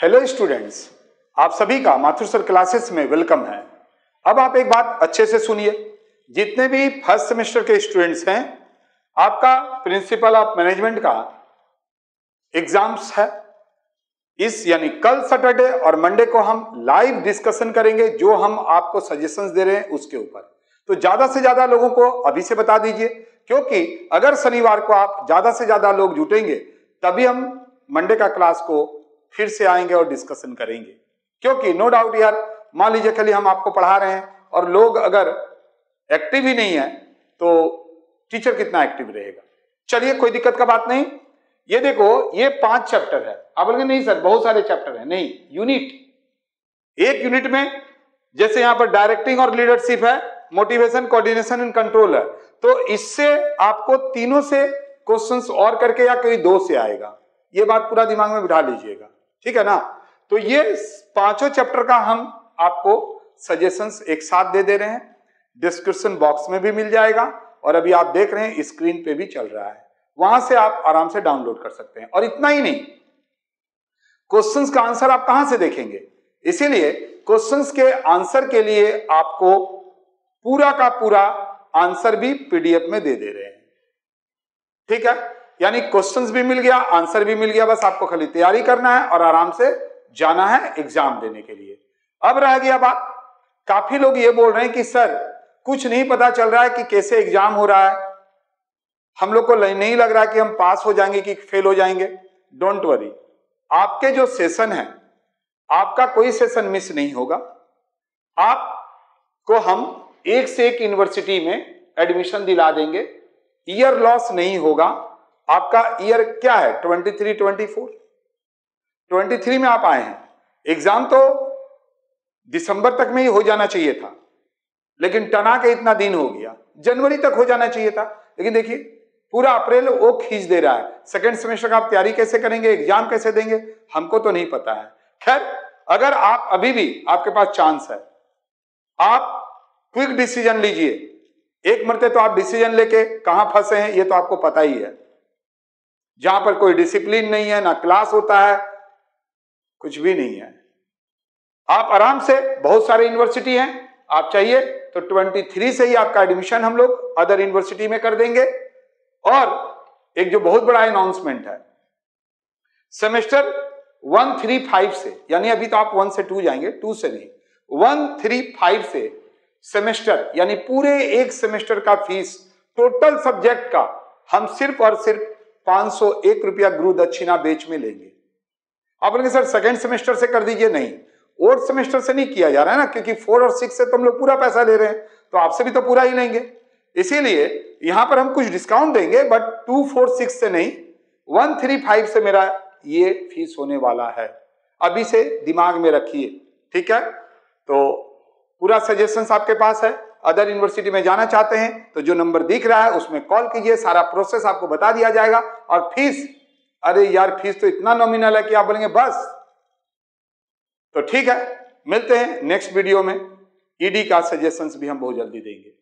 Hello students आप सभी का माथुर सर क्लासेस में वेलकम है। अब आप एक बात अच्छे से सुनिए। जितने भी फ़र्स्ट सेमेस्टर के स्टूडेंट्स हैं, आपका प्रिंसिपल ऑफ़ मैनेजमेंट का एग्ज़ाम्स है। इस यानी कल सैटरडे और मंडे को हम लाइव डिस्कशन करेंगे, जो हम आपको सजेशंस दे रहे हैं उसके ऊपर। तो ज़्यादा से ज़्यादा लोगों को अभी से बता दीजिए, क्योंकि अगर शनिवार को आप ज़्यादा से ज़्यादा लोग जुटेंगे, तभी हम मंडे का क्लास को फिर से आएँगे और डिस्कशन करेंगे। क्योंकि नो डाउट यार, मान लीजिए खाली हम आपको पढ़ा रहे हैं और लोग अगर एक्टिव ही नहीं है तो टीचर कितना एक्टिव रहेगा? चलिए, कोई दिक्कत का बात नहीं। ये देखो, ये पाँच चैप्टर है। आप बोलेंगे, नहीं सर, बहुत सारे चैप्टर है। नहीं यूनिट एक यूनिट में, जैसे यहाँ पर डायरेक्टिंग और लीडरशिप है मोटिवेशन कोऑर्डिनेशन एंड कंट्रोल है। तो इससे आपको तीनों से क्वेश्चंस और करके या कोई दो से आएगा। ये बात पूरा दिमाग में बिठा लीजिएगा। ठीक है ना? तो ये पाँचों चैप्टर का हम आपको सजेशंस एक साथ दे दे रहे हैं। डिस्क्रिप्शन बॉक्स में भी मिल जाएगा और अभी आप देख रहे हैं स्क्रीन पे भी चल रहा है। वहाँ से आप आराम से डाउनलोड कर सकते हैं। और इतना ही नहीं क्वेश्चंस का आंसर आप कहाँ से देखेंगे? इसीलिए क्वेश्चंस के आंसर के लिए आपको पूरा का पूरा आंसर भी पीडीएफ में दे दे रहे हैं। ठीक है? यानी क्वेश्चंस भी मिल गया आंसर भी मिल गया, बस आपको खाली तैयारी करना है और आराम से जाना है एग्ज़ाम देने के लिए। अब रह गया बात। काफ़ी लोग ये बोल रहे हैं कि, सर, कुछ नहीं पता चल रहा है कि कैसे एग्ज़ाम हो रहा है। हम लोग को नहीं लग रहा है कि हम पास हो जाएँगे कि फेल हो जाएँगे। डोंट वरी आपके जो सेशन है, आपका कोई सेशन मिस नहीं होगा। आपको हम एक से एक यूनिवर्सिटी में एडमिशन दिला देंगे। ईयर लॉस नहीं होगा। आपका ईयर क्या है? Twenty three twenty four twenty three में आप आए हैं। एग्ज़ाम तो दिसंबर तक में ही हो जाना चाहिए था, लेकिन टना के इतना दिन हो गया। जनवरी तक हो जाना चाहिए था। लेकिन देखिए, पूरा अप्रैल वो खींच दे रहा है। सेकेंड सेमेस्टर का आप तैयारी कैसे करेंगे? एग्ज़ाम कैसे देंगे? हमको तो नहीं पता है। खैर, अगर आप अभी भी, आपके पास चांस है, आप क्विक डिसीज़न लीजिए। एक मरते तो आप डिसीज़न लेके कहाँ फंसे हैं, ये तो आपको पता ही है। जहाँ पर कोई डिसिप्लिन नहीं है, ना क्लास होता है, कुछ भी नहीं है। आप आराम से, बहुत सारे यूनिवर्सिटी हैं, आप चाहिए तो 23 से ही आपका एडमिशन हम लोग अदर यूनिवर्सिटी में कर देंगे। और एक जो बहुत बड़ा अनाउंसमेंट है सेमेस्टर वन थ्री फाइव से, यानी अभी तो आप वन से टू जाएँगे टू से नहीं वन थ्री फाइव से सेमेस्टर यानी पूरे एक सेमेस्टर का फ़ीस टोटल सब्जेक्ट का, हम सिर्फ़ और सिर्फ़ पाँच सौ एक रुपया गुरु दक्षिणा बेच में लेंगे। आप बोलेंगे, सर सेकेंड सेमेस्टर से कर दीजिए। नहीं। फोर्थ सेमेस्टर से नहीं किया जा रहा है ना, क्योंकि फोर और सिक्स से तो हम लोग पूरा पैसा ले रहे हैं तो आपसे भी तो पूरा ही लेंगे। इसीलिए यहाँ पर हम कुछ डिस्काउंट देंगे बट टू फोर सिक्स से नहीं वन थ्री फाइव से मेरा ये फ़ीस होने वाला है। अभी से दिमाग में रखिए, ठीक है? तो पूरा सजेशन आपके पास है। अदर यूनिवर्सिटी में जाना चाहते हैं तो जो नंबर दिख रहा है उसमें कॉल कीजिए, सारा प्रोसेस आपको बता दिया जाएगा। और फ़ीस, अरे यार, फ़ीस तो इतना नॉमिनल है कि आप बोलेंगे, बस। तो ठीक है, मिलते हैं नेक्स्ट वीडियो में। ईडी का सजेशंस भी हम बहुत जल्दी देंगे।